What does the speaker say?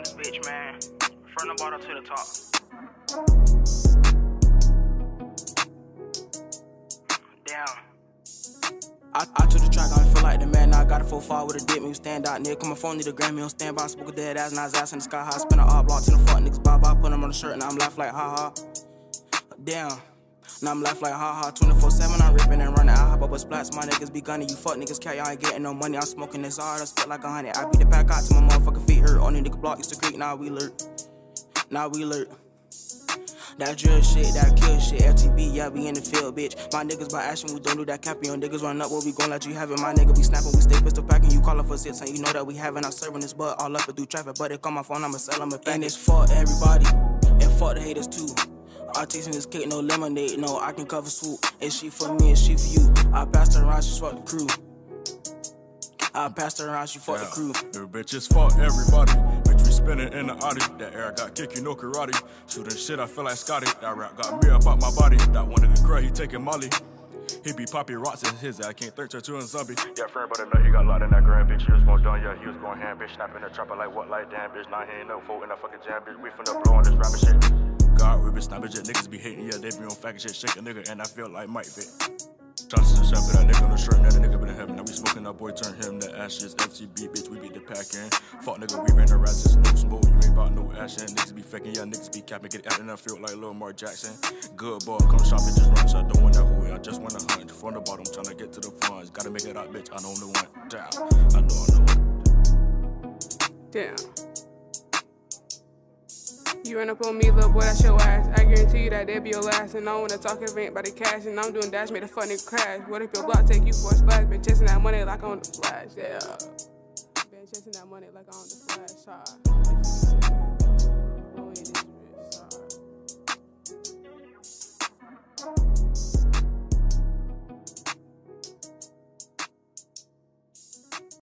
around this bitch, man. From the bottom to the top. Damn. I, I took the track, I feel like the man. I got a full far with a dip. Me stand out, nigga. Come my phone, need a Grammy on standby. Spoke a dead ass, and I ass in the sky high. Spin a hard block to the fuck niggas. Bye bye, put them on the shirt, and I'm laugh like ha ha. Damn. Now I'm left like ha ha 24 7, I'm ripping and running. I hop up with splats, my niggas be gunning. You fuck niggas carry, I ain't getting no money. I'm smoking this hard, I spit like a honey. I beat the pack out to my motherfucking feet hurt. Only nigga block used to creep, now we lurk. Now we lurk. That drill shit, that kill shit. FTB, yeah, we in the field, bitch. My niggas by action, we don't do that capping. on niggas run up, what we gon' let you have it. My nigga be snapping, we stay pistol packing. You call up for six, and you know that we having our serving this butt all up and through traffic. But it call my phone, I'ma sell them a And it's for everybody, and fuck the haters too. I tasting this cake, no lemonade, no, I can cover swoop. And she for me, and she for you? I passed her around, she fuck the crew. I passed her around, she fuck yeah. the crew. The bitches fuck everybody. Bitch, we spinning in the Audi. That air got kick, you know karate. Shooting shit, I feel like Scotty. That rap got me up out my body. That one in the girl, he taking Molly. He be poppy rocks in his I can't think to a zombie. Yeah, friend, but I know he got locked in that grand bitch. He was going done, yeah, he was going ham, bitch. Snapping the trapper like what, like damn, bitch. Now he ain't no fault in that fucking jam, bitch. We finna blow on this rapping shit. God, we been jet, niggas be hating, yeah, they be on faggot shit, shake a nigga, and I feel like Mike Vick. Johnson shot, but that nigga on the shirt, now the nigga been in heaven. Now we smoking, that boy turn him to ashes. FTB, bitch, we beat the pack in. Fuck nigga, we ran the rats, no smoke, you ain't about no action. Niggas be faking, yeah, niggas be capping, get out and I feel like Lil Mark Jackson. Good boy, come shop, just run, so I don't want that who I just wanna hunt. From the bottom, trying to get to the funds. Gotta make it out, bitch, I know the one. Damn, I know, I know. Damn. You run up on me, little boy, that's your ass. I guarantee you that that be your last. And I wanna talk if ain't about the cash. And I'm doing dash, made a fucking crash. What if your block take you for a splash? Been chasing that money like on the flash, yeah. Been chasing that money like on the flash, huh? Oh, yeah,